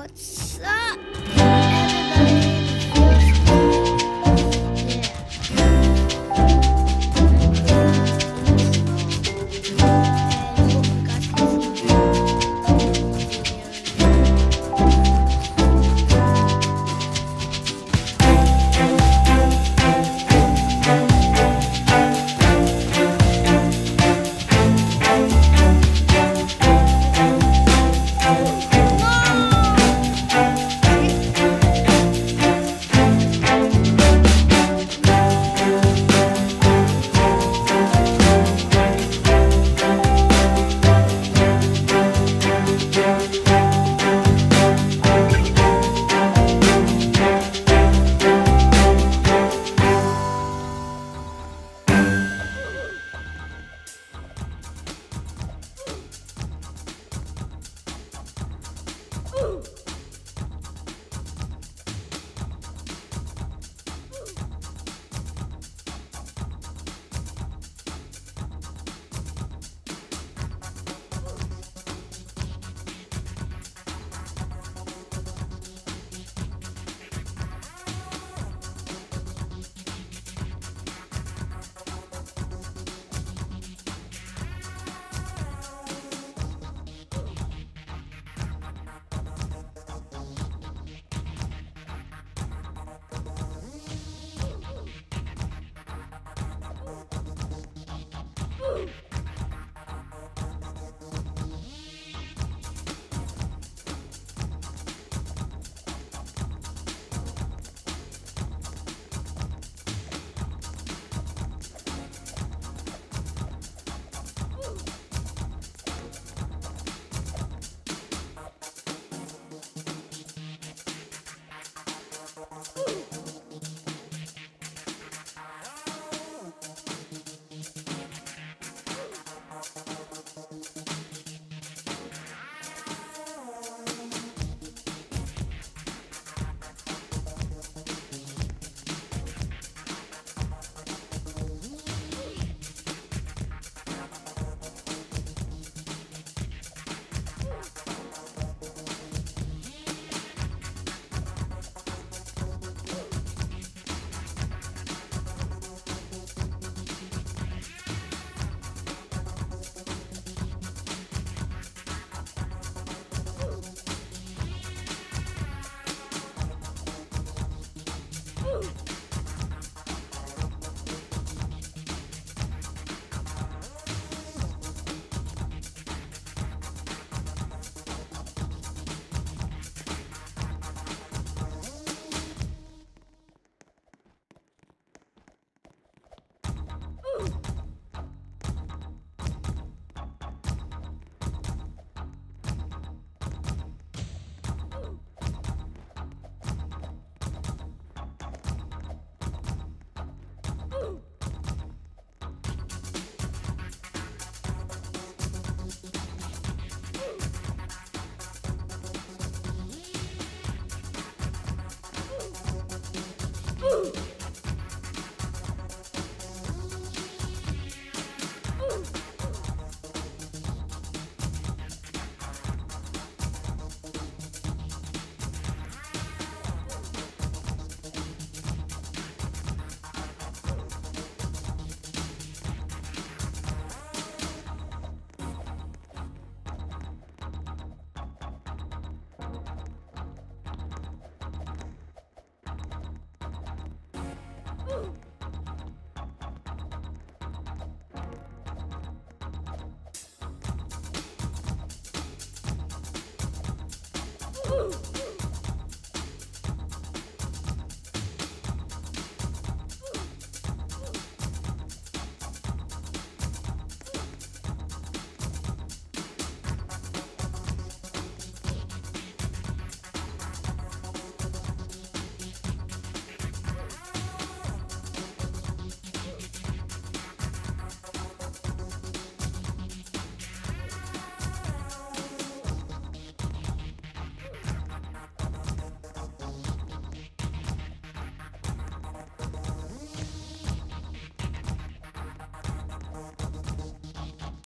What's that?